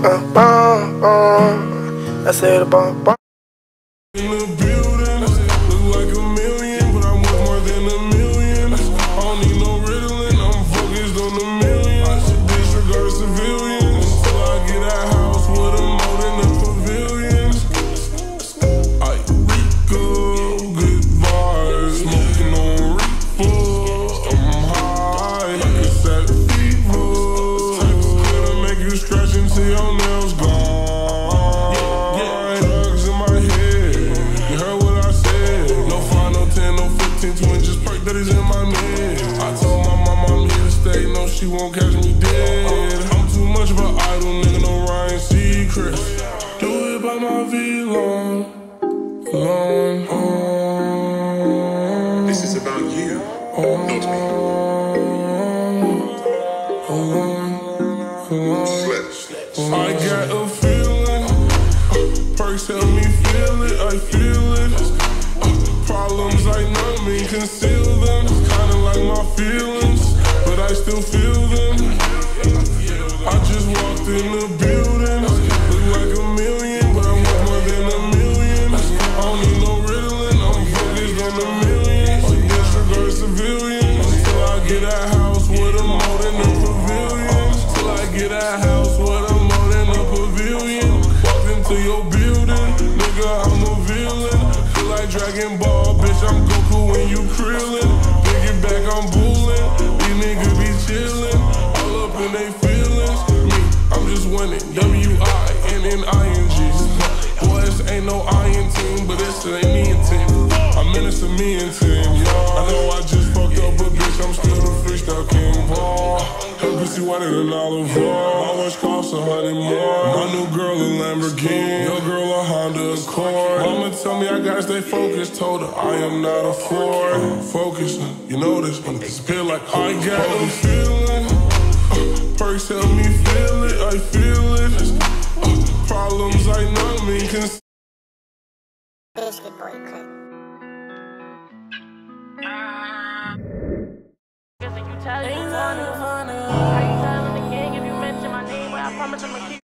Uh, bomb. I said a bomb, bomb. She won't catch me dead. I'm too much of an idol, nigga, no Ryan Seacrest. Do it by my V long, long, on. This is about you, not me. I got a feeling, perks help me feel it, I feel it. Problems I numb me, conceal them. It's kinda like my feelings, I still feel them. I just walked in the building, look like a million, but I'm worth more than a million. I don't need no Ritalin, I'm focused on the millions. Disregard civilians till I get a house with a moat in the pavilion. Till I get a house with a moat in the pavilion. Walked into your building, nigga, I'm a villain. Feel like Dragon Ball, bitch, I'm Goku when you krillin'. They feelings. Me, I'm just winning. W I N N I N G. Boys, ain't no iron team, but it's an me and team. I'm in it's me and team, y'all. I know I just fucked up, but bitch, I'm still the freestyle king. Paul. Her pussy whiter than olive oil. My watch costs a hundred more. My new girl a Lamborghini. Your girl a Honda Accord. Mama tell me I gotta stay focused. Told her I am not a Ford. Focus, you know this one disappear like I got a bitches. Biscuit boy. Cause if you ain't mention my name, I promise I'ma keep.